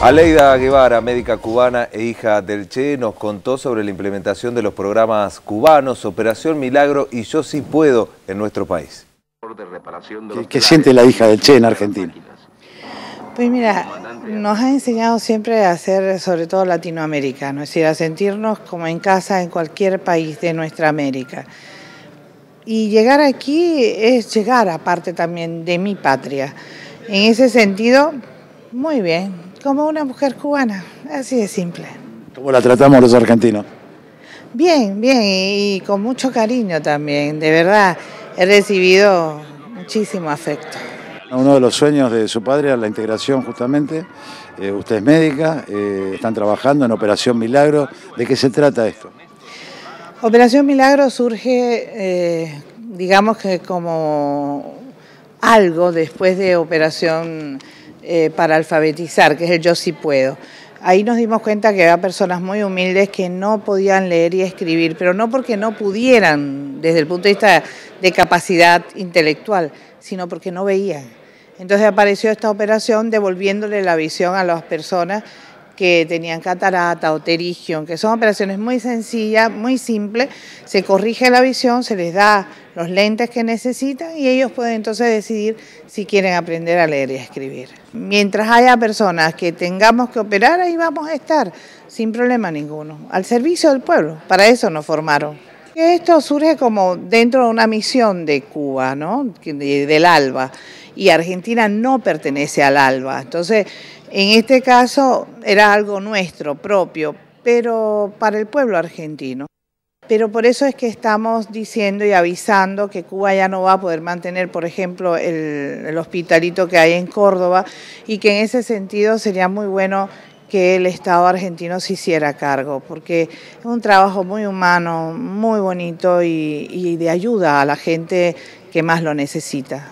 Aleida Guevara, médica cubana e hija del Che, nos contó sobre la implementación de los programas cubanos, Operación Milagro y Yo sí puedo en nuestro país. ¿Qué, qué siente la hija del Che en Argentina? Pues mira, nos ha enseñado siempre a ser sobre todo latinoamericano, es decir, a sentirnos como en casa en cualquier país de nuestra América. Y llegar aquí es llegar aparte también de mi patria. En ese sentido, muy bien, como una mujer cubana, así de simple. ¿Cómo la tratamos los argentinos? Bien, bien, y con mucho cariño también, de verdad, he recibido muchísimo afecto. Uno de los sueños de su padre era la integración justamente. Eh, usted es médica, eh, están trabajando en Operación Milagro. ¿De qué se trata esto? Operación Milagro surge, eh, digamos que como algo después de Operación eh, para Alfabetizar, que es el Yo sí puedo. Ahí nos dimos cuenta que había personas muy humildes que no podían leer y escribir, pero no porque no pudieran desde el punto de vista de capacidad intelectual, sino porque no veían. Entonces apareció esta operación devolviéndole la visión a las personas que tenían catarata o terigión, que son operaciones muy sencillas, muy simples, se corrige la visión, se les da los lentes que necesitan y ellos pueden entonces decidir si quieren aprender a leer y a escribir. Mientras haya personas que tengamos que operar, ahí vamos a estar, sin problema ninguno, al servicio del pueblo, para eso nos formaron. Esto surge como dentro de una misión de Cuba, ¿no? del ALBA, y Argentina no pertenece al ALBA. Entonces, en este caso era algo nuestro, propio, pero para el pueblo argentino. Pero por eso es que estamos diciendo y avisando que Cuba ya no va a poder mantener, por ejemplo, el, hospitalito que hay en Córdoba y que en ese sentido sería muy bueno que el Estado argentino se hiciera cargo, porque es un trabajo muy humano, muy bonito y, y de ayuda a la gente que más lo necesita.